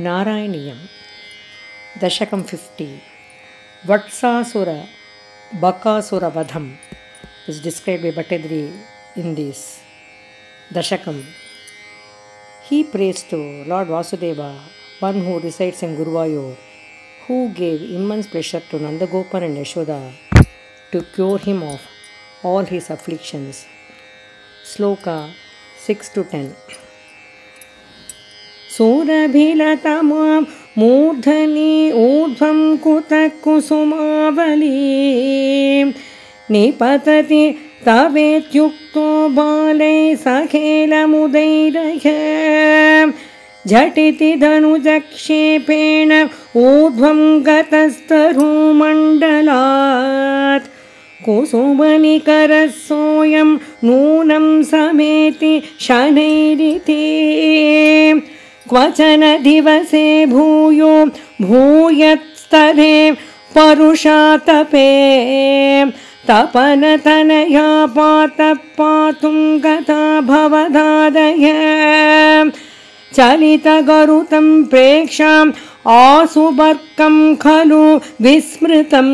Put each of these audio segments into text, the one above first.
नारायणीयं दशकं फिफ्टी वत्सासुर बकासुरवधम is described by Bhattadri in this दशकम He prays to Lord Vasudeva, one who resides in Guruvayur, who gave immense pleasure to Nandagopan and Yashoda to cure him of all his afflictions. Sloka 6 to 10. सुरभिलतमां मूर्धनि ऊर्ध्वं कुतः कुसुमावली निपतति तवेत्युक्तो बालै सखेलमुदैरय झटिति धनुजक्षेपेण ऊर्ध्वं गतस्तरुमण्डलात्। कुसुमनिकरः सोऽयं नूनं समेति शनैरिति क्वचन दिवसे भूयो भूयत्स्तरे परुषातपे तपनतनया पातः पातुं गता भवदादय चलितगरुतं प्रेक्षाम् आसुबर्कं खलु विस्मृतम्।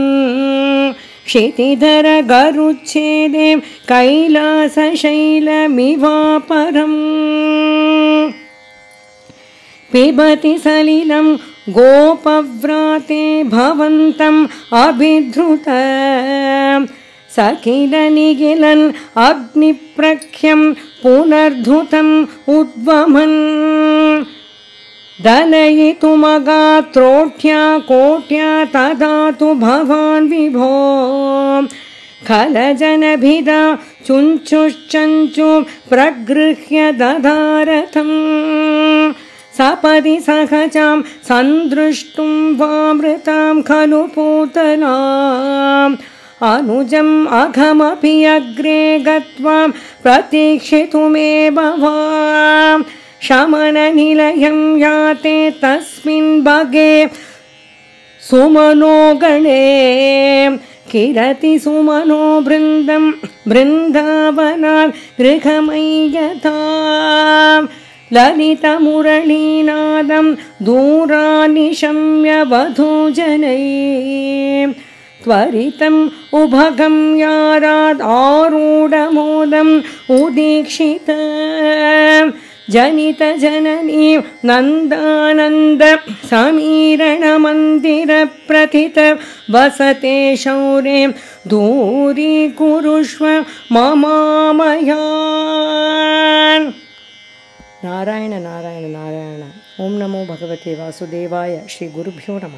क्षितिधरगरुच्छेदे कैलासशैलमिवापरम् पिबति सलिलं गोपव्राते भवन्तम् अभिधृत। सखिलनिगिलन् अग्निप्रख्यं पुनर्धुतम् उद्वमन्। दलयितुमगात्रोढ्या कोट्या तदा तु भवान् विभो। खलजनभिदा चुञ्चुश्चञ्चु प्रगृह्य दधारथम्। सपदि सहजां सन्दृष्टुं वामृतां खलु पूतनाम् अनुजम् अघमपि अग्रे गत्वा प्रतीक्षितुमेव वा। शमननिलयं याते तस्मिन् भगे सुमनो गणे। किरति सुमनो बृन्दं बृन्दावनात् गृहमय्यथा ललितमुरलीनादं दूरानिशम्य वधूजनै त्वरितम् उभगं याराद् आरूढमोदम् उदीक्षित जनितजननी नन्दानन्द समीरणमन्दिरप्रथित वसते शौरे दूरीकुरुष्व ममामयान् నారాయణ నారాయణ నారాయణ ఓం నమో భగవతే వాసుదేవాయ శ్రీ గురుభ్యో నమ